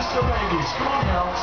Mr. Babies. come on, girls.